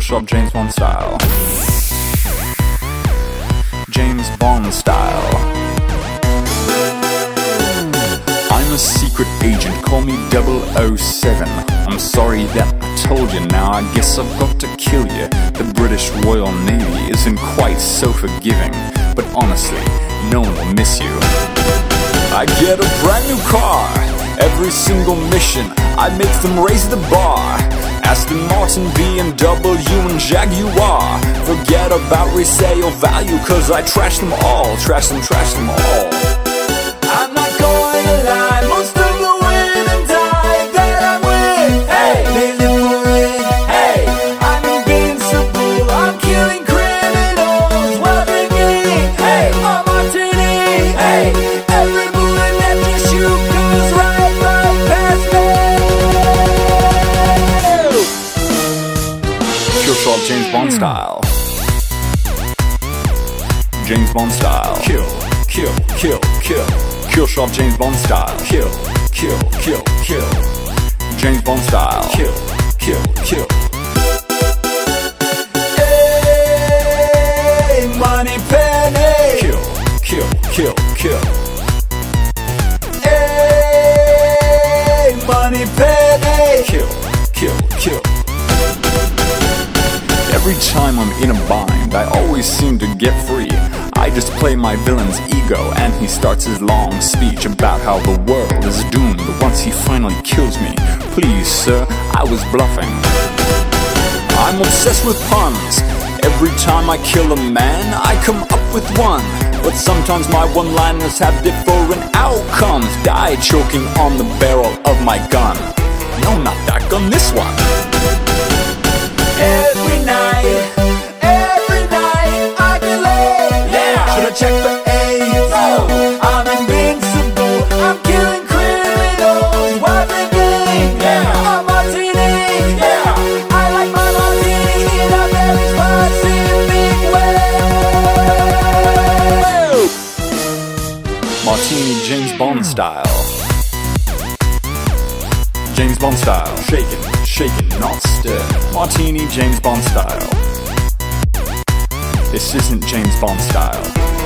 Shot James Bond style. James Bond style. I'm a secret agent, call me 007. I'm sorry that I told you, now I guess I've got to kill you. The British Royal Navy isn't quite so forgiving, but honestly, no one will miss you. I get a brand new car, every single mission, I make them raise the bar. Aston Martin, BMW, and Jaguar. Forget about resale value, cause I trash them all, trash them, trash them all. James Bond mm. style. James Bond style. Kill, kill, kill, kill. Kill shot James Bond style. Kill, kill, kill, kill. James Bond style. Kill, kill, kill. Hey, money penny. Kill, kill, kill, kill. Every time I'm in a bind, I always seem to get free. I just play my villain's ego, and he starts his long speech about how the world is doomed once he finally kills me. Please, sir, I was bluffing. I'm obsessed with puns. Every time I kill a man, I come up with one. But sometimes my one liners have different outcomes. Die choking on the barrel of my gun. No, not that gun, this one. Every night, every night I get laid. Yeah, should I check AIDS? No, oh. I'm invincible. I'm killing criminals drinking. Yeah, I'm martini. Yeah, I like my martini in a very specific way. Martini James Bond style. James Bond style. Shaken, shaken, not stirred. Martini James Bond style. This isn't James Bond style.